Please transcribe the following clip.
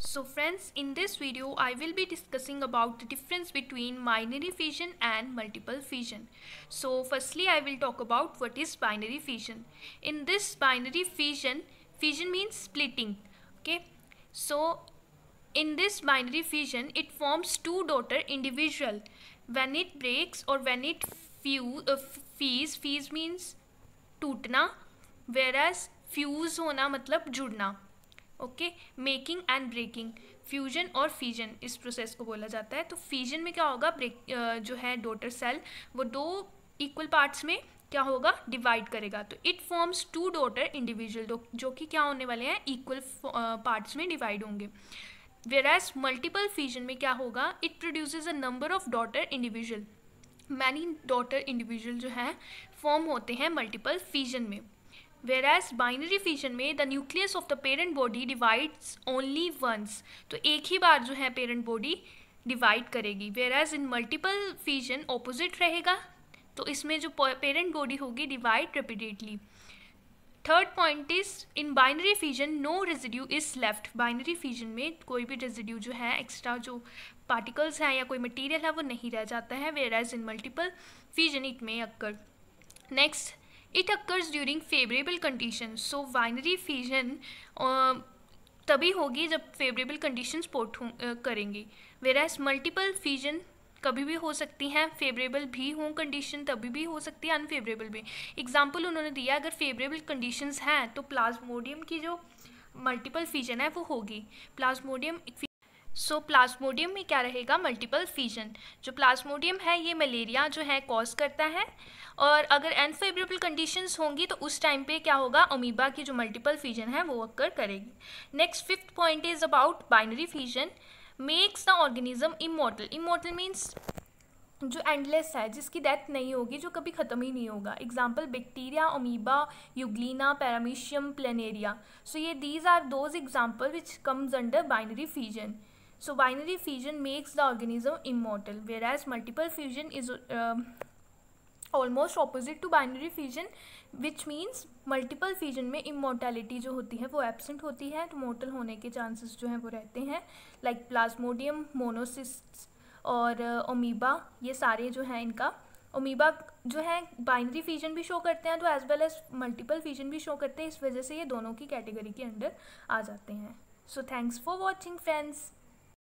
So friends, in this video I will be discussing about the difference between binary fission and multiple fission. So firstly I will talk about what is binary fission. In this binary fission, fission means splitting. Okay. So in this binary fission it forms two daughter individual. When it breaks or when it fuse, uh, fuse, fuse means टूटना whereas fuse होना मतलब जुड़ना Okay? Making and breaking. Fusion और fission, इस process को बोला जाता है। तो फीजन में क्या होगा? ब्रेक जो है डोटर सेल, वो दो इक्वल पार्ट्स में क्या होगा? डिवाइड करेगा। तो it forms two daughter individual जो कि क्या होने वाले हैं? इक्वल पार्ट्स में डिवाइड होंगे। वेर एज मल्टीपल फीजन में क्या होगा? It produces a number of daughter individual many daughter individual जो है फॉर्म होते हैं मल्टीपल फीजन में। एज बाइनरी फिजन में the nucleus of the parent body divides only once तो एक ही बार जो है पेरेंट बॉडी डिवाइड करेगी। As in multiple fission opposite रहेगा तो इसमें जो पेरेंट बॉडी होगी divide repeatedly third point is in binary fission no residue is left binary fission में कोई भी रेजिड्यू जो है एक्स्ट्रा जो पार्टिकल्स हैं या कोई मटीरियल है, वो नहीं रह जाता है। Whereas in multiple fission it में occur next it occurs during favourable condition so binary fission तभी होगी जब फेवरेबल कंडीशन पोर्ट करेंगी। वेर एज मल्टीपल फीजन कभी भी हो सकती हैं फेवरेबल भी हों कंडीशन तभी भी हो सकती है अनफेवरेबल भी। एग्ज़ाम्पल उन्होंने दिया, अगर फेवरेबल कंडीशंस हैं तो प्लाज्मोडियम की जो मल्टीपल फीजन है, वो होगी। प्लाज्मोडियम सो so, प्लाज्मोडियम में क्या रहेगा? मल्टीपल फीजन जो प्लाज्मोडियम है ये मलेरिया जो है कॉज करता है। और अगर अनफेवरेबल कंडीशंस होंगी तो उस टाइम पे क्या होगा? अमीबा की जो मल्टीपल फीजन है वो अक्कर करेगी। Next fifth point is about binary fission makes the organism immortal immortal means जो एंडलेस है जिसकी डेथ नहीं होगी जो कभी ख़त्म ही नहीं होगा। Example bacteria amoeba euglena paramecium planaria so ये these are those example which comes under binary fission So binary fusion makes the organism immortal whereas multiple fusion is uh, almost opposite to binary fusion which means multiple fusion में immortality जो होती है वो absent होती है तो mortar होने के चांसेस जो हैं वो रहते हैं लाइक प्लाज्मोडियम मोनोसिस्ट और ओमीबा ये सारे जो हैं इनका। ओमीबा जो है बाइनरी फ्यूजन भी शो करते हैं तो as well as multiple fusion भी शो करते हैं इस वजह से ये दोनों की कैटेगरी के अंडर आ जाते हैं। So thanks for watching friends